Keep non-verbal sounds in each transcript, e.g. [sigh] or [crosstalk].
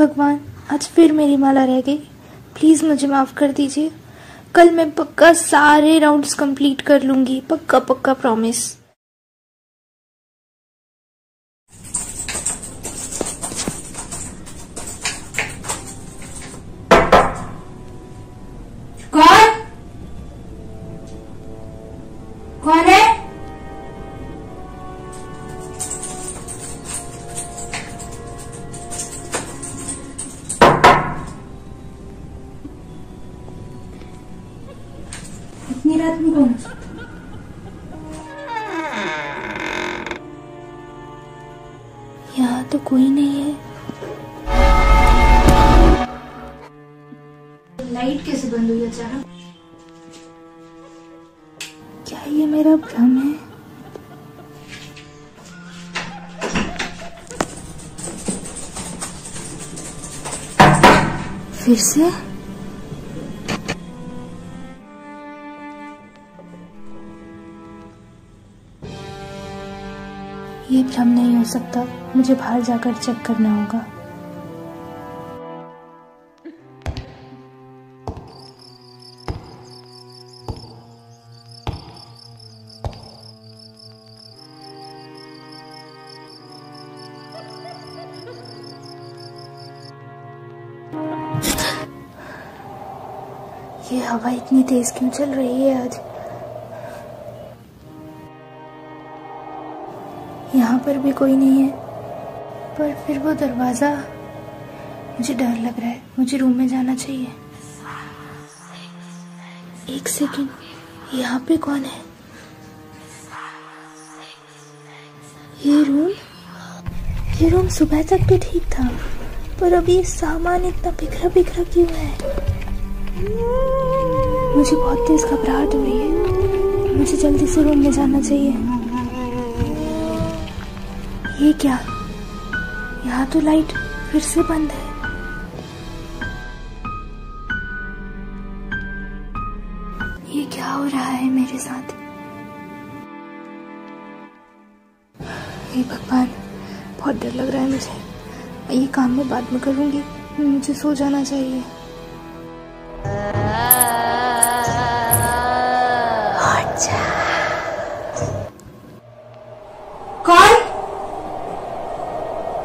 भगवान, आज फिर मेरी माला रह गई। प्लीज़ मुझे माफ़ कर दीजिए। कल मैं पक्का सारे राउंड्स कंप्लीट कर लूँगी पक्का पक्का प्रॉमिस तो कोई नहीं है। लाइट कैसे बंद हुई अचानक? क्या ये मेरा भ्रम है? फिर से? ये भ्रम नहीं हो सकता। मुझे बाहर जाकर चेक करना होगा। ये हवा इतनी तेज क्यों चल रही है आज? यहाँ पर भी कोई नहीं है। पर फिर वो दरवाज़ा, मुझे डर लग रहा है। मुझे रूम में जाना चाहिए। एक सेकंड, यहाँ पे कौन है? ये रूम? ये रूम सुबह तक तो ठीक था, पर अभी ये सामान इतना बिखरा बिखरा क्यों है? मुझे बहुत तेज घबराहट हो रही है। मुझे जल्दी से रूम में जाना चाहिए। ये क्या? यहाँ तो लाइट फिर से बंद है। ये क्या हो रहा है मेरे साथ? हे भगवान, बहुत डर लग रहा है मुझे। ये काम में बाद में करूँगी। मुझे सो जाना चाहिए।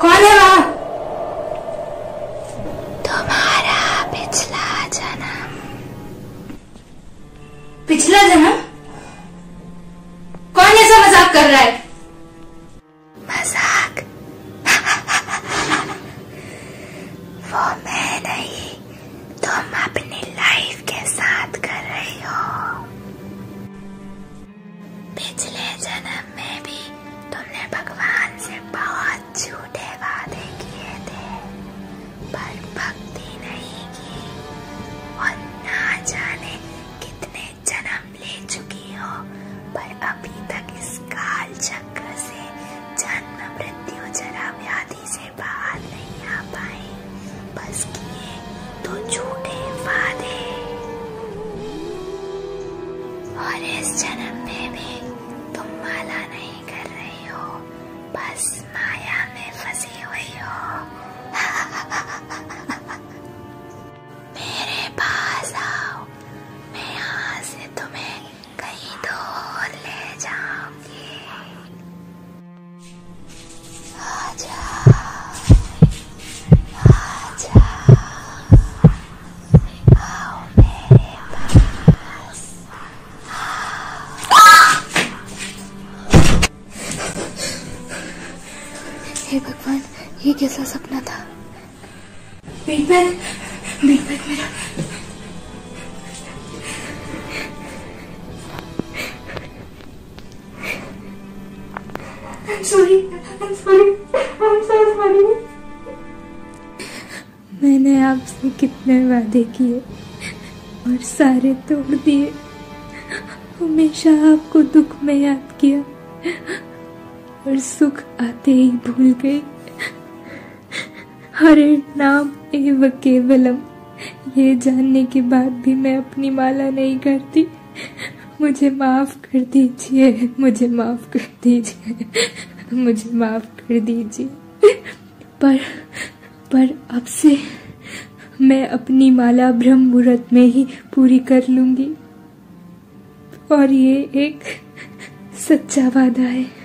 कौन है वहाँ तुम्हारा पिछला जन्म। पिछला जन्म? कौन ऐसा मज़ाक कर रहा है? मज़ाक? वो मैं नहीं तुम अपनी लाइफ के साथ कर रही हो। पिछले जन्म जन्म में भी तुम माला नहीं कर रही हो। बस माया में फंसी हुई हो। [laughs] मेरे पास आओ। मैं यहाँ से तुम्हें कहीं दूर ले जाऊँगी। हे भगवान ये कैसा सपना था बीट बैग मेरा sorry. I'm sorry. I'm so sorry. मैंने आपसे कितने वादे किए और सारे तोड़ दिए हमेशा आपको दुख में याद किया और सुख आते ही भूल गई हरे नाम एव केवलम, ये जानने के बाद भी मैं अपनी माला नहीं करती। मुझे माफ़ कर दीजिए, मुझे माफ़ कर दीजिए, मुझे माफ़ कर दीजिए। पर पर अब से मैं अपनी माला ब्रह्म मुहूर्त में ही पूरी कर लूँगी। और ये एक सच्चा वादा है।